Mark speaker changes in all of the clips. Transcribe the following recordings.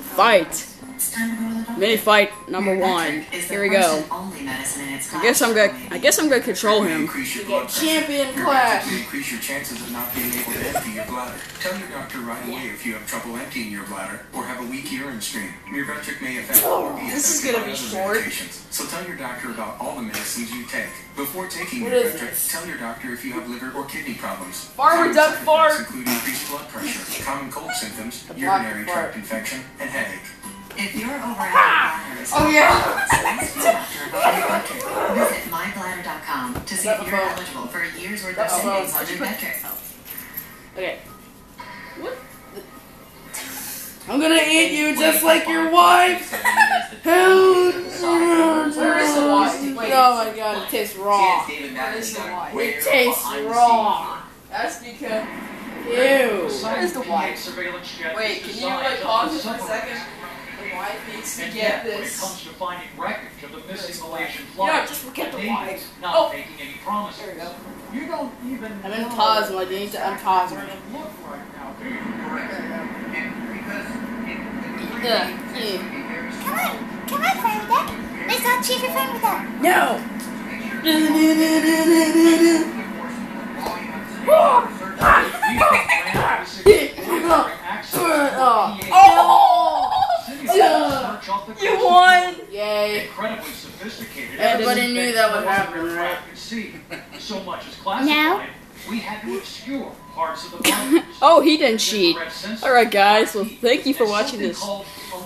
Speaker 1: Fight. Mini fight number one. Here we go. I guess I'm gonna. I guess I'm gonna control him.
Speaker 2: Increase your
Speaker 3: You
Speaker 2: blood
Speaker 3: get
Speaker 2: pressure.
Speaker 3: champion
Speaker 2: Your
Speaker 3: class.
Speaker 2: doctor to increase your chances of not being able to empty your bladder. Tell your doctor right away if you have trouble emptying your bladder or have a weak urine stream. Myrbetriq may affect or oh, be
Speaker 3: This is gonna be
Speaker 2: other
Speaker 3: short.
Speaker 2: So tell your doctor about all the medicines you take. Before taking
Speaker 3: What is
Speaker 2: Myrbetriq,
Speaker 3: this?
Speaker 2: tell your doctor if you have liver or kidney problems.
Speaker 3: Farmer
Speaker 2: Common
Speaker 3: duck
Speaker 2: side
Speaker 3: fart.
Speaker 2: include increased blood pressure, common cold symptoms,
Speaker 3: The
Speaker 2: urinary
Speaker 3: black
Speaker 2: tract infection, and headache.
Speaker 4: If you're over bladder is
Speaker 3: Oh yeah.
Speaker 4: ask your doctor about your Myrbetriq. Visit mybladder.com to see if you're eligible for a year's worth of
Speaker 3: That's a
Speaker 4: savings on Myrbetriq.
Speaker 3: Okay. What? I'm gonna eat you just like your wife. Hell.
Speaker 5: Where is the wife?
Speaker 3: Oh my god, it tastes raw.
Speaker 5: Where is the wife?
Speaker 3: It tastes raw. That's because. Ew.
Speaker 5: Where is the wife? Wait, can you like pause this for a second? The wife needs to get
Speaker 6: yet, when it
Speaker 5: this.
Speaker 6: comes to finding wreckage of the missing Malaysian
Speaker 5: Yeah,
Speaker 6: flight,
Speaker 5: just forget the wife.
Speaker 6: not
Speaker 5: Oh.
Speaker 6: making any promises.
Speaker 5: There we go.
Speaker 6: You don't even
Speaker 3: I'm in pause mode. You need to unpause me.
Speaker 6: look right now, do you?
Speaker 3: Yeah. yeah.
Speaker 7: Come on, come on, phone with. Let's not cheat your phone with that.
Speaker 3: No.
Speaker 6: You think land is significant access to
Speaker 3: Oh.
Speaker 6: PA
Speaker 3: Oh.
Speaker 6: Cities
Speaker 3: Yeah.
Speaker 6: search off the
Speaker 5: You won!
Speaker 3: Yay.
Speaker 6: Incredibly sophisticated.
Speaker 3: Everybody knew that would happen,
Speaker 6: what the
Speaker 3: right?
Speaker 6: could see. So much is classified.
Speaker 7: Now?
Speaker 6: We had to obscure parts of the.
Speaker 1: Oh, he didn't cheat. Alright, guys. Well, thank you for watching this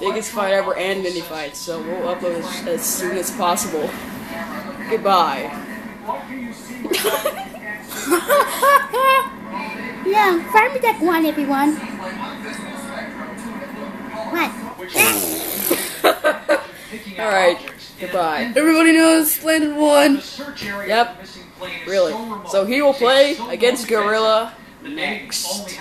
Speaker 1: biggest fight ever and mini fight. So we'll upload as, as soon as possible. Goodbye.
Speaker 7: Yeah, Farmer Duck won, everyone. What?
Speaker 1: Alright, goodbye.
Speaker 3: Everybody knows Splendid won.
Speaker 1: Yep, Really. So he will play against Gorilla next.